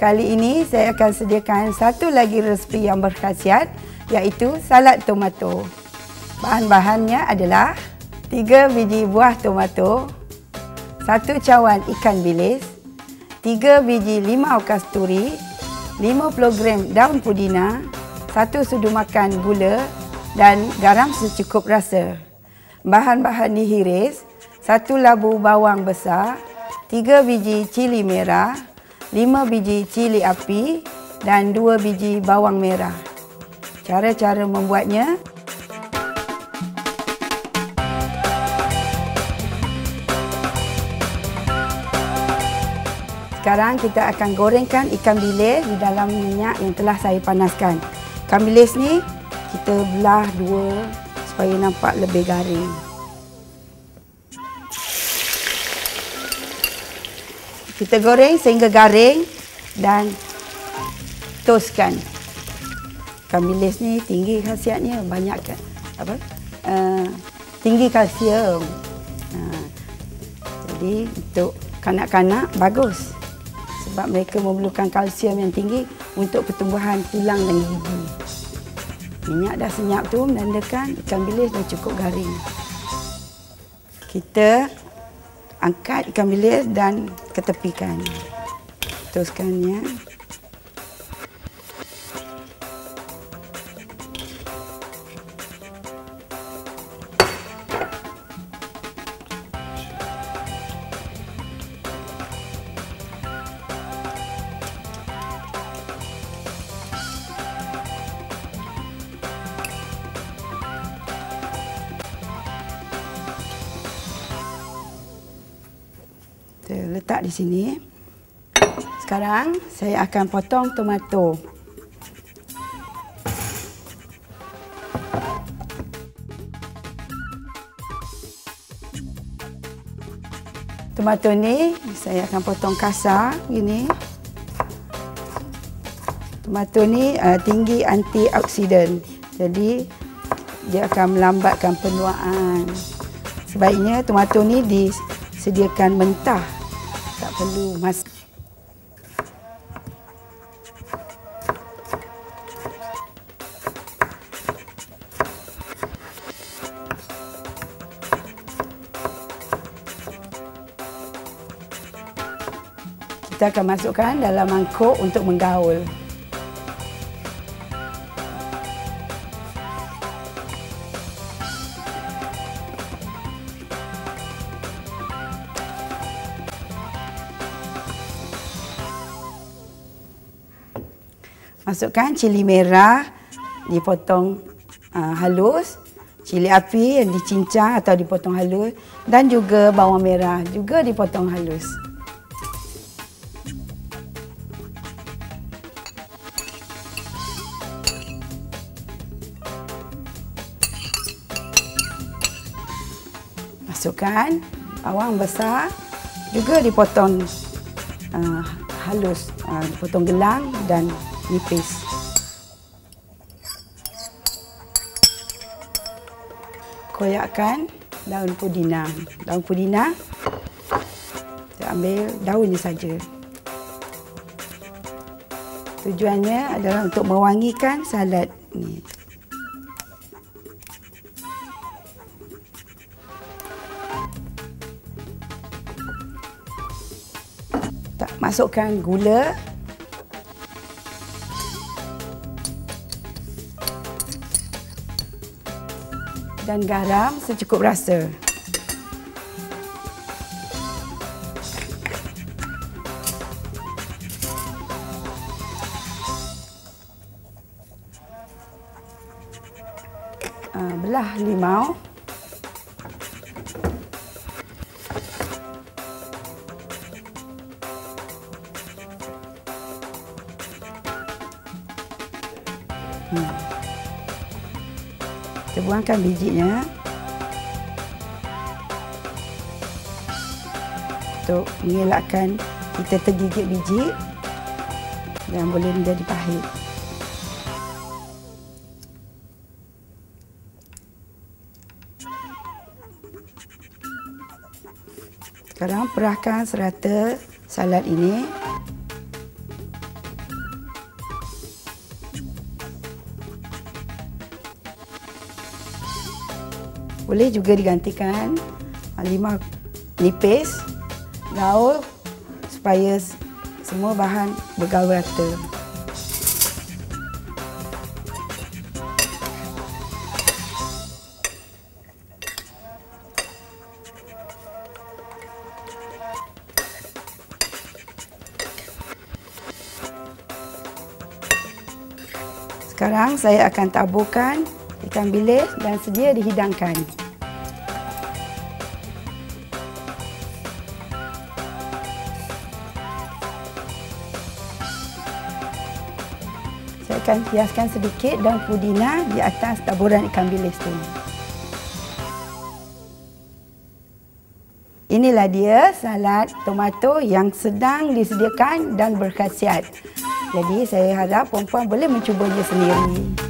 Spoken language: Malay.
Kali ini saya akan sediakan satu lagi resipi yang berkhasiat iaitu salad tomato. Bahan-bahannya adalah 3 biji buah tomato, 1 cawan ikan bilis, 3 biji limau kasturi, 50 gram daun pudina, 1 sudu makan gula dan garam secukup rasa. Bahan-bahan dihiris, 1 labu bawang besar, 3 biji cili merah, 5 biji cili api dan 2 biji bawang merah. Cara-cara membuatnya Sekarang kita akan gorengkan ikan bilis di dalam minyak yang telah saya panaskan. Ikan bilis ni kita belah dua supaya nampak lebih garing. Kita goreng sehingga garing dan toskan. Ikan bilis ni tinggi khasiatnya, banyak kan? Apa? Uh, tinggi kalsium. Uh, jadi untuk kanak-kanak bagus sebab mereka memerlukan kalsium yang tinggi untuk pertumbuhan tulang dan gigi. Minyak dah senyap tu menandakan ikan bilis dah cukup garing. Kita angkat ikan bilis dan ketepikan. Teruskannya. Letak di sini. Sekarang saya akan potong tomato. Tomato ni saya akan potong kasar begini. Tomato ni uh, tinggi antioksidan. Jadi dia akan melambatkan penuaan. Sebaiknya tomato ni disediakan mentah tak perlu mas kita akan masukkan dalam mangkuk untuk menggaul. Masukkan cili merah dipotong uh, halus, cili api yang dicincang atau dipotong halus dan juga bawang merah juga dipotong halus. Masukkan bawang besar juga dipotong uh, halus, uh, dipotong gelang dan nipis. Koyakkan daun pudina. Daun pudina, kita ambil daunnya saja. Tujuannya adalah untuk mewangikan salad ni. Masukkan gula dan garam secukup rasa. Uh, belah limau. Hmm. Kita buangkan bijinya. Untuk mengelakkan kita tergigit biji dan boleh menjadi pahit. Sekarang perahkan serata salad ini. Boleh juga digantikan ah, lima nipis gaul supaya semua bahan bergaul rata. Sekarang saya akan taburkan ikan bilis dan sedia dihidangkan. Saya akan hiaskan sedikit daun pudina di atas taburan ikan bilis tu. Inilah dia salad tomato yang sedang disediakan dan berkhasiat. Jadi saya harap perempuan boleh mencubanya sendiri.